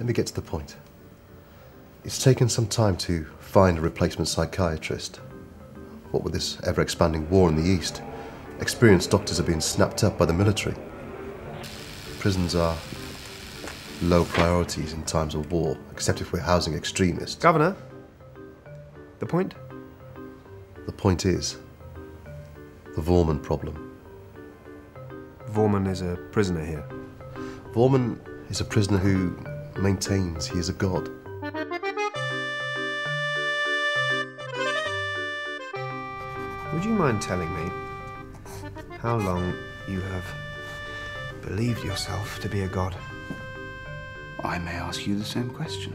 Let me get to the point. It's taken some time to find a replacement psychiatrist. What with this ever expanding war in the East, experienced doctors are being snapped up by the military. Prisons are low priorities in times of war, except if we're housing extremists. Governor, the point? The point is the Voorman problem. Voorman is a prisoner here. Voorman is a prisoner who maintains he is a god. Would you mind telling me how long you have believed yourself to be a god? I may ask you the same question.